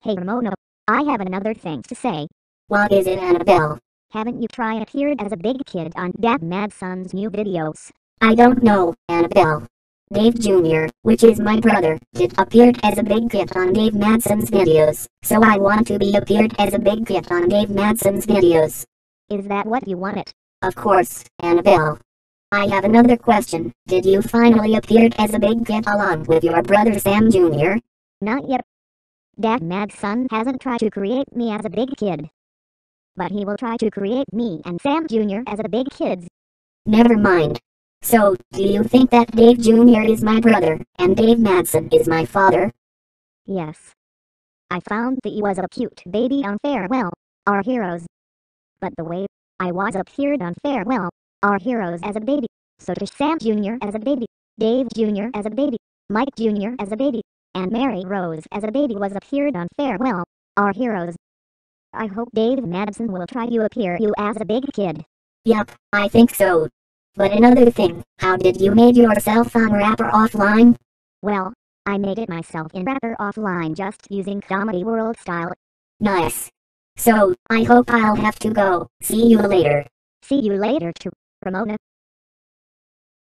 Hey Ramona, I have another thing to say. What is it, Annabell? Haven't you tried appeared as a big kid on Dave Madson's new videos? I don't know, Annabell. Dave Jr., which is my brother, did appeared as a big kid on Dave Madson's videos, so I want to be appeared as a big kid on Dave Madson's videos. Is that what you wanted? Of course, Annabell. I have another question. Did you finally appeared as a big kid along with your brother Sam Jr.? Not yet. Dave Madson hasn't tried to create me as a big kid. But he will try to create me and Sam Jr. as a big kids. Never mind. So, do you think that Dave Jr. is my brother, and Dave Madson is my father? Yes. I found that you was a cute baby on Farewell, our heroes. But the way I was appeared on Farewell, our heroes as a baby, so to Sam Jr. as a baby, Dave Jr. as a baby, Mike Jr. as a baby, and Mary Rose as a baby was appeared on Farewell, our heroes. I hope Dave Madson will try to appear you as a big kid. Yup, I think so. But another thing, how did you made yourself on Wrapper Offline? Well, I made it myself in Wrapper Offline just using Comedy World style. Nice. So, I hope I'll have to go. See you later. See you later, too, Ramona.